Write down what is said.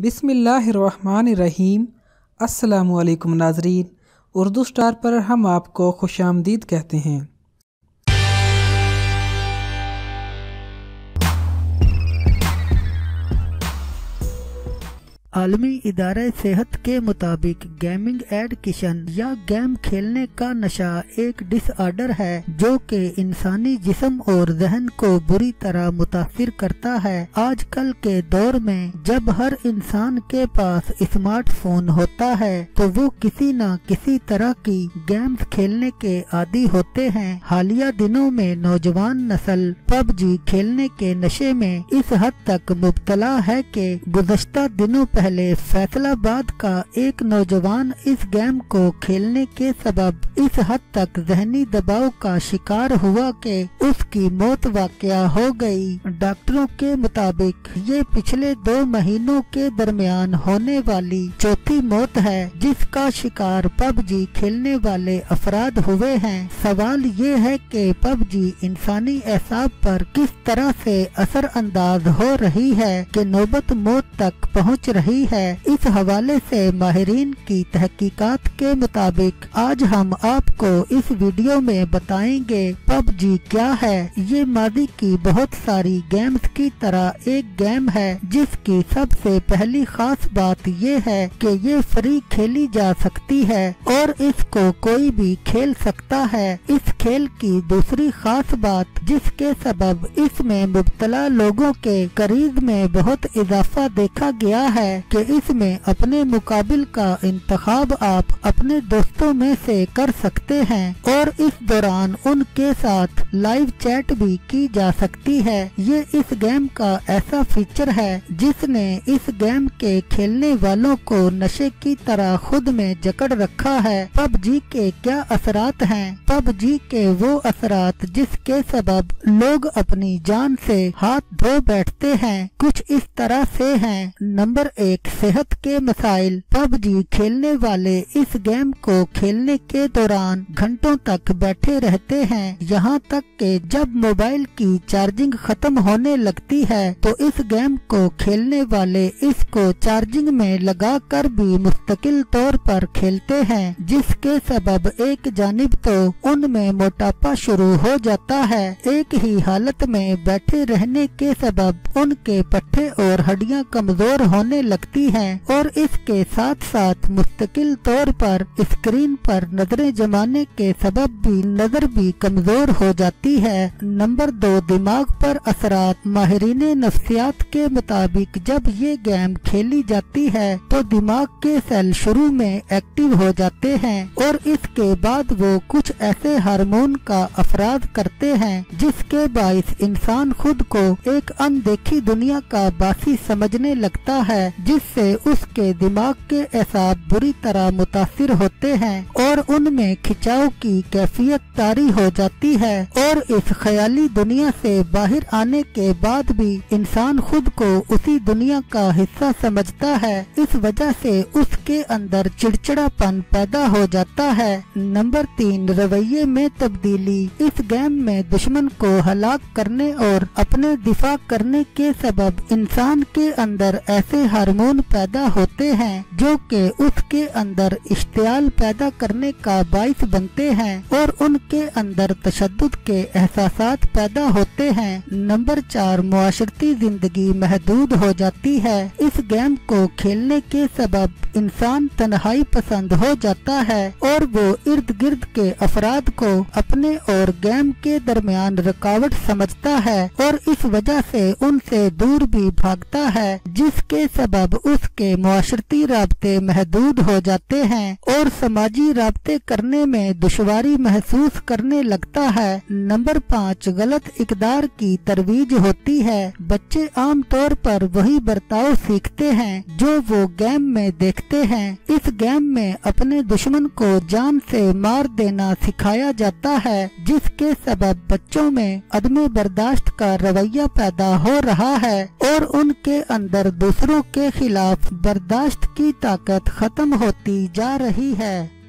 बिसमीम अल्लाम नाजरीन। उर्दू स्टार पर हम आपको खुश आमदीद कहते हैं। आलमी इदारे सेहत के मुताबिक गेमिंग एडिक्शन या गेम खेलने का नशा एक डिसऑर्डर है, जो कि इंसानी जिस्म और जहन को बुरी तरह मुतासर करता है। आजकल के दौर में जब हर इंसान के पास स्मार्टफ़ोन होता है तो वो किसी न किसी तरह की गेम्स खेलने के आदि होते हैं। हालिया दिनों में नौजवान नस्ल पबजी खेलने के नशे में इस हद तक मुबतला है कि गुजश्ता दिनों पहले फैसलाबाद का एक नौजवान इस गेम को खेलने के सबब इस हद तक जहनी दबाव का शिकार हुआ कि उसकी मौत वाकया हो गई। डॉक्टरों के मुताबिक ये पिछले दो महीनों के दरमियान होने वाली चौथी मौत है, जिसका शिकार पबजी खेलने वाले अफराद हुए हैं सवाल ये है कि पबजी इंसानी एहसाब पर किस तरह से असर अंदाज हो रही है कि नौबत मौत तक पहुँच रही रही है। इस हवाले से माहरीन की तहकीकात के मुताबिक आज हम आपको इस वीडियो में बताएँगे, पबजी क्या है? ये मादी की बहुत सारी गेम्स की तरह एक गेम है, जिसकी सबसे पहली खास बात ये है कि ये फ्री खेली जा सकती है और इसको कोई भी खेल सकता है। इस खेल की दूसरी खास बात, जिसके सबब इसमें मुबतला लोगों के करीब में बहुत इजाफा देखा गया है कि इसमें अपने मुकाबिल का इंतखाब आप अपने दोस्तों में से कर सकते हैं और इस दौरान उनके साथ लाइव चैट भी की जा सकती है। ये इस गेम का ऐसा फीचर है जिसने इस गेम के खेलने वालों को नशे की तरह खुद में जकड़ रखा है। पबजी के क्या असरात हैं? पबजी के वो असरात जिसके सबब लोग अपनी जान से हाथ धो बैठते हैं। कुछ इस तरह से हैं। नंबर एक एक सेहत के मसाइल पबजी खेलने वाले इस गेम को खेलने के दौरान घंटों तक बैठे रहते हैं। यहाँ तक कि जब मोबाइल की चार्जिंग खत्म होने लगती है तो इस गेम को खेलने वाले इसको चार्जिंग में लगा कर भी मुस्तकिल तौर पर खेलते हैं, जिसके सबब एक जानब तो उनमें मोटापा शुरू हो जाता है। एक ही हालत में बैठे रहने के सबब उनके पट्टे और हड्डियाँ कमज़ोर होने लगती सकती हैं और इसके साथ साथ मुस्तकिल तौर पर स्क्रीन पर नज़रें जमाने के सबब भी नज़र भी कमज़ोर हो जाती है। नंबर दो, दिमाग पर असरात। माहरीन नफ्सियात के मुताबिक जब ये गेम खेली जाती है तो दिमाग के सेल शुरू में एक्टिव हो जाते हैं और इसके बाद वो कुछ ऐसे हार्मोन का अफराद करते हैं, जिसके बायस इंसान खुद को एक अनदेखी दुनिया का बासी समझने लगता है जिससे उसके दिमाग के एसाब बुरी तरह मुतासर होते हैं और उनमें खिंचाव की कैफियत तारी हो जाती है और इस ख्याली दुनिया से बाहर आने के बाद भी इंसान खुद को उसी दुनिया का हिस्सा समझता है। इस वजह से उसके अंदर चिड़चिड़ापन पैदा हो जाता है। नंबर तीन, रवैये में तब्दीली। इस गेम में दुश्मन को हलाक करने और अपने दिफा करने के सबब इंसान के अंदर ऐसे हार्मोन हार्मोन पैदा होते हैं, जो कि उसके अंदर इश्तियाल पैदा करने का बाइस बनते हैं और उनके अंदर तशद के एहसास पैदा होते हैं। नंबर चार, मुआशरती ज़िंदगी महदूद हो जाती है। इस गेम को खेलने के सबब इंसान तन्हाई पसंद हो जाता है और वो इर्द गिर्द के अफराद को अपने और गेम के दरमियान रुकावट समझता है और इस वजह से उनसे दूर भी भागता है, जिसके सबब उसके मुआशरती रबते महदूद हो जाते हैं और समाजी रबते करने में दुश्वारी महसूस करने लगता है, नंबर पाँच गलत इकदार की तरवीज होती है। बच्चे आम तौर पर वही बर्ताव सीखते हैं जो वो गेम में देखते हैं। इस गेम में अपने दुश्मन को जान से मार देना सिखाया जाता है, जिसके सबब बच्चों में अदम बर्दाश्त का रवैया पैदा हो रहा है। और उनके अंदर दूसरों के खिलाफ बर्दाश्त की ताकत खत्म होती जा रही है।